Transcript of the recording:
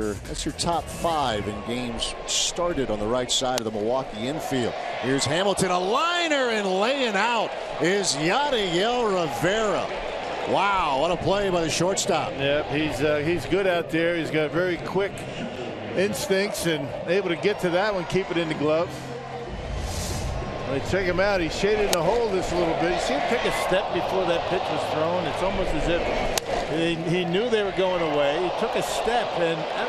That's your top five in games started on the right side of the Milwaukee infield. Here's Hamilton, a liner and laying out is Yadiel Rivera. Wow, what a play by the shortstop. Yep, he's uh, he's good out there. He's got very quick instincts and able to get to that one, keep it in the glove. Well, check him out. He shaded the hole this a little bit. You see him take a step before that pitch was thrown. It's almost as if he, he knew they were going away. Took a step and.